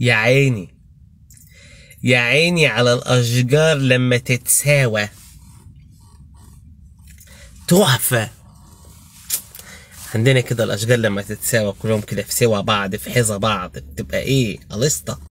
يا عيني. يا عيني على الأشجار لما تتساوى. تحفة. عندنا كده الأشجار لما تتساوى كلهم كده في سوا بعض في حذا بعض بتبقى إيه؟ قلصة